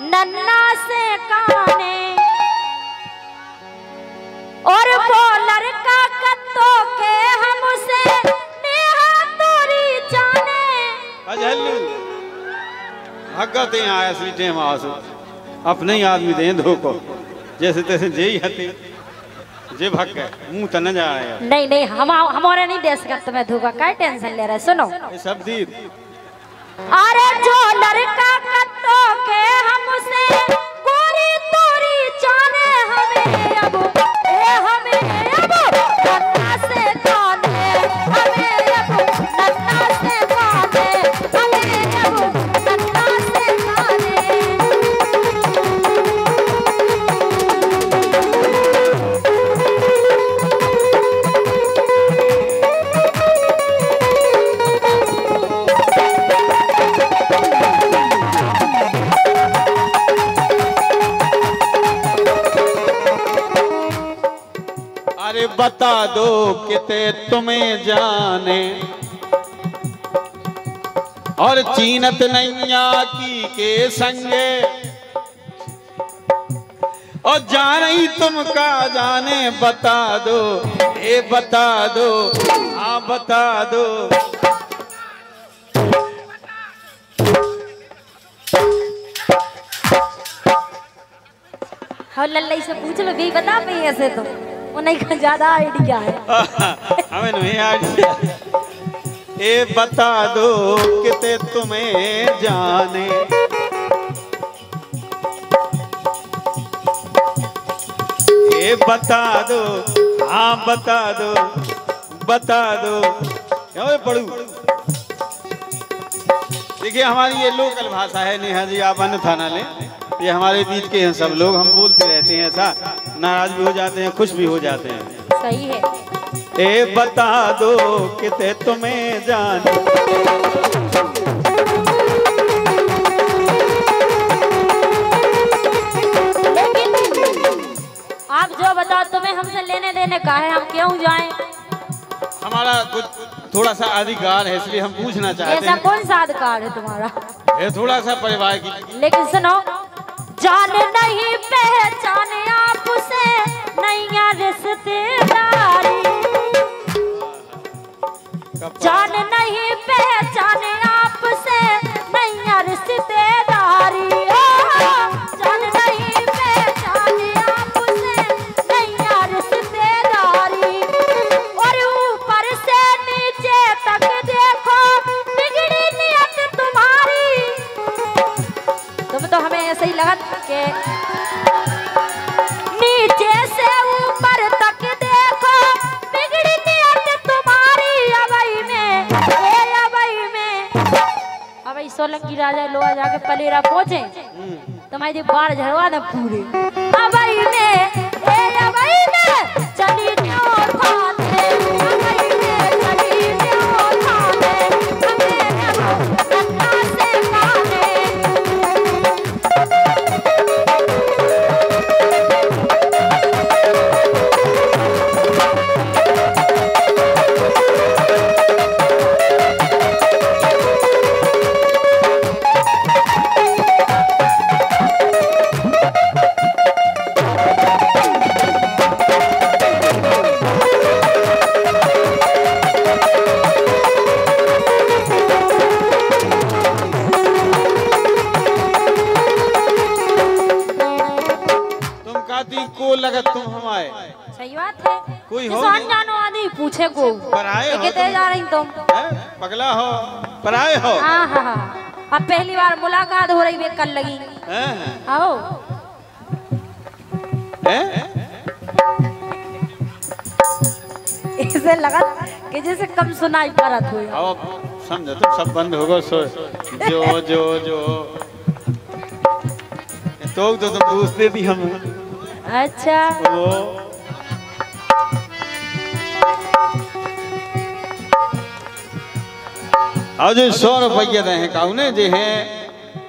नन्ना से काने। और बॉलर का कत्तो के हमसे नेहा तोरी जाने। अजहल्लू भगत यहाँ आया असली टेम आसु अपने ही आदमी दे धोको जैसे तैसे जे ही हते। जे भग गए। मुँह तो न जा रहे हैं नहीं नहीं हम हमारे नहीं दे सकते तुम्हें धोखा। क्या टेंशन ले रहे सुनो। ये सब दीद। अरे जो लड़का कत्तो के हमसे दो किते तुम्हें जाने। और चीनत नैया की के संगे। और जान ही तुम का जाने, बता दो। ए, बता दो। हाँ बता दो। हाँ लल्ला से पूछ लो भी बता पाई ऐसे तो। उन्हें का ज़्यादा आइडिया है। हमें नहीं आइडिया। ए बता दो किते तुम्हें जाने? ए बता दो हाँ बता दो बता दो। क्यों पढ़ू। देखिए, हमारी ये लोकल भाषा है, नेहा जी, आप अन्य थाना लें। ये हमारे बीच के हैं, सब लोग, हम बोलते रहते हैं ऐसा। नाराज़ भी हो जाते हैं खुश भी हो जाते हैं। सही है। ए बता दो किते तुम्हें जान। आप जो बताओ तुम्हें हमसे लेने देने का है हम क्यों जाएँ? हमारा कुछ थोड़ा सा अधिकार है इसलिए हम पूछना चाहते हैं। ऐसा कौन सा अधिकार है तुम्हारा? ये थोड़ा सा परिवार की लेकिन सुनो जान नहीं पहचान रिश्तेदारी जान नहीं पहचान अबई सोलंकी राजा लोहा जाके पलेरा पहुँचे तुम्हारी बाढ़ झड़वा दे पूरे। में कोई हो नहीं। अनजानो आदमी पूछे को। पर आए हो तुम। जा रही तुम। पगला हो पराए हो। हाँ हाँ हाँ। अब पहली बार मुलाकात हो रही वे कल लगी। हैं? आओ। हैं? इसे लगा कि जैसे कम सुनाई पड़त हो आओ समझो तुम सब बंद होगा सो जो जो जो। तो तो तुम पूछते भी हम। अच्छा। वो और जो सौ रुपये दे हैं काउने जे हैं।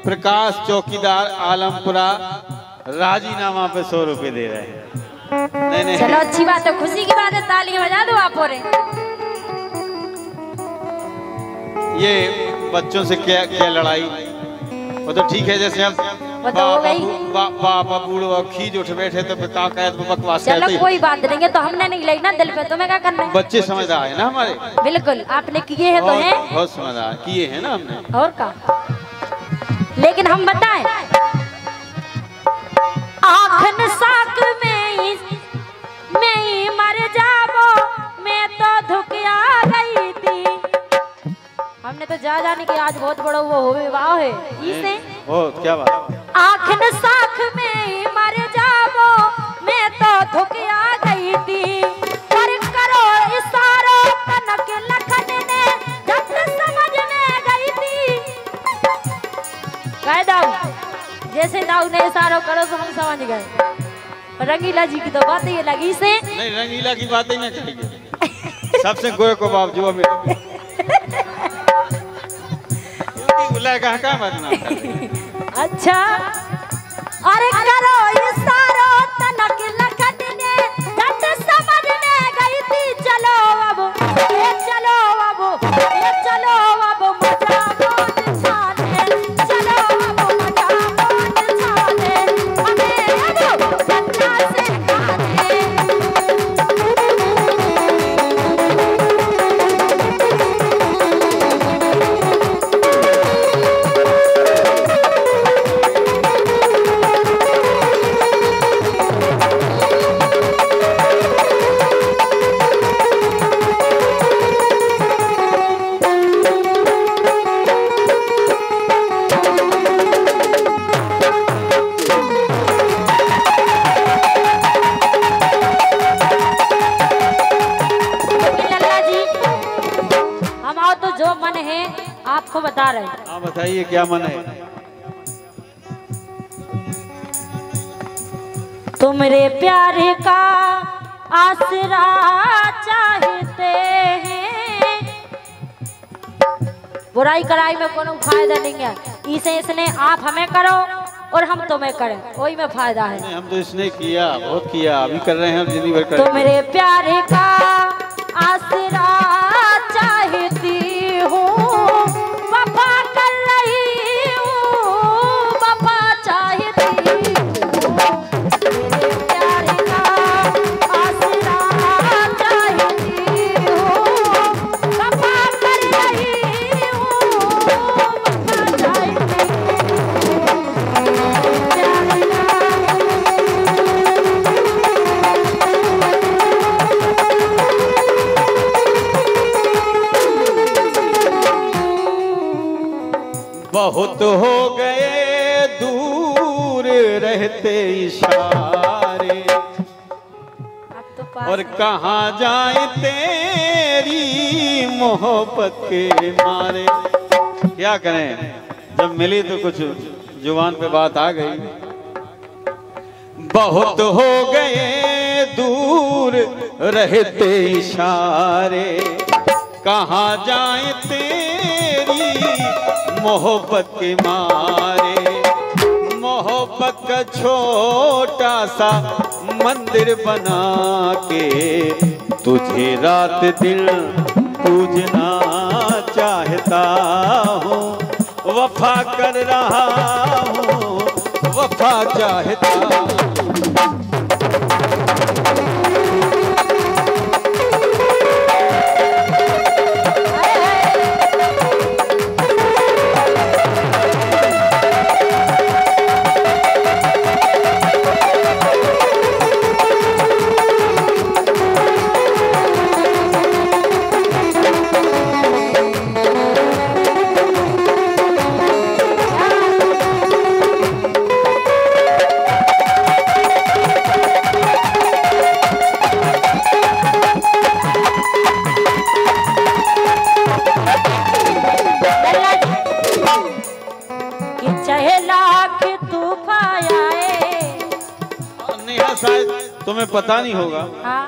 प्रकाश चौकीदार आलमपुरा राजीनामा पे सौ रुपये दे रहे हैं। नहीं नहीं। चलो अच्छी बात है खुशी की बात है ताली बजा दो आप और। ये बच्चों से क्या क्या लड़ाई? वो तो ठीक है जैसे अब तो गई बूढ़ो उठ बैठे तो कहत बकवास चलो कोई बात नहीं है तो हमने नहीं लेना दिल पे तुम्हें क्या करना है? बच्चे समझदार है ना हमारे? बिल्कुल आपने किए हैं तो हैं। बहुत समझदार किए हैं ना हमने। और का? लेकिन हम बताएँ। आखन साक में में मर जाबो मैं तो धुकिया गई थी। हमने तो जा जाने के आज बहुत बड़ा वो हो विवाह है। इसे ओ क्या बात। आखन साख में ही मर जाबो मैं तो धुकिया गई थी। पर करो इशारो कनक लखन ने जब समझने गई थी। कह दाऊ जैसे दाऊ ने इशारो करो तो हम समझ गए। रंगीला जी की तो बात ही लगी से। नहीं रंगीला की बात ही ना करेंगे सबसे गोए को बाप जो में बुलाए कहाँ कहाँ बजना अच्छा। अरे करो मन है आपको बता रहे हैं। हाँ बताइए क्या मन है? तुमरे प्यार का आसरा चाहते हैं। बुराई कराई में कोनो फ़ायदा नहीं है। इसे इसने आप हमें करो और हम तुम्हें करें। वही में फ़ायदा है। हम तो इसने किया बहुत किया। अभी कर रहे हैं ज़िंदगी भर कर तुमरे प्यार का आसरा बहुत हो गए दूर रहते इशारे। तो और कहाँ जाए तेरी मोहब्बत के मारे। क्या करें? जब मिली तो कुछ ज़ुबान पे बात आ गई। बहुत हो गए दूर रहते इशारे। कहाँ जाए मोहब्बत के मारे, मोहब्बत का छोटा सा मंदिर बना के तुझे रात दिन पूजना चाहता हूँ, वफा कर रहा हूँ, वफा चाहता हूँ। पता नहीं होगा। हाँ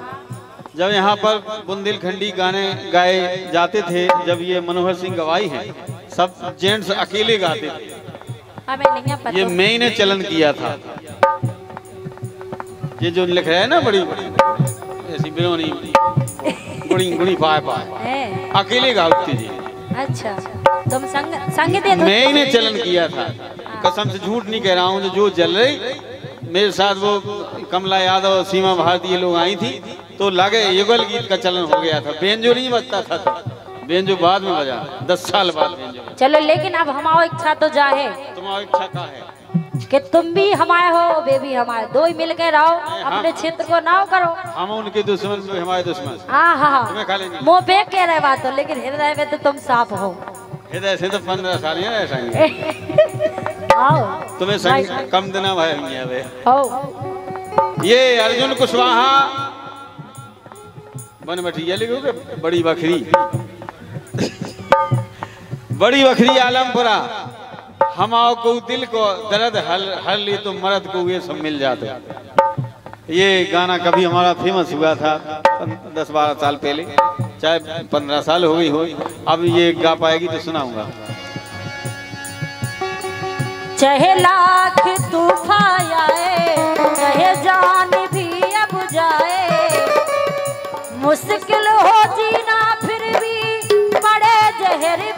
जब यहाँ पर बुंदेलखंडी गाने गाए जाते थे जब ये मनोहर सिंह गवाई हैं सब जेंट्स अकेले गाते थे। ये मैं ने चलन किया था। ये जो लिख रहा है ना बड़ी बड़ी ऐसी बिलोनी गुड़ी गुड़ी पाए पाए। अकेले गाते जी। अच्छा तुम संग संग दे मैं ही ने चलन किया था। कसम से झूठ नहीं कह रहा हूँ जो जल रही मेरे साथ वो कमला यादव सीमा भारती ये लोग आई थी तो लगे युगल गीत का चलन हो गया था। बेंजो नहीं बजता था। बेंजो बाद में बजा। दस साल बाद बेंजो चलो लेकिन अब हमारा इच्छा तो जाहे। तुम्हारी इच्छा का है। कि तुम भी हमारे हो वे भी हमारे। दो ही मिल के रहो अपने क्षेत्र को नाव करो। हम उनके दुश्मन हमारे दुश्मन। हाँ हाँ तुम्हें खा पे कह रहे बात हो लेकिन हृदय में तो तुम साफ़ हो। हृदय से तो पंद्रह साल है ऐसा ही। तुम्हें संग कम दिना भाई नहीं है बे। ये अर्जुन कुशवाहा। बन बठिया लिखोगे बड़ी बकरी बड़ी बकरी आलमपुरा। हम आओ को दिल को दर्द हल हल ली तो मर्द को ये सब मिल जाते। ये गाना कभी हमारा फ़ेमस हुआ था दस बारह साल पहले, चाहे पंद्रह साल हो गई हो, अब ये गा पाएगी तो सुनाऊँगा। चाहे लाख तूफ़ान आए, चाहे जान भी अब जाए, मुश्किल हो जीना फिर भी पड़े जहरी